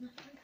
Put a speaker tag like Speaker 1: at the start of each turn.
Speaker 1: Nothing.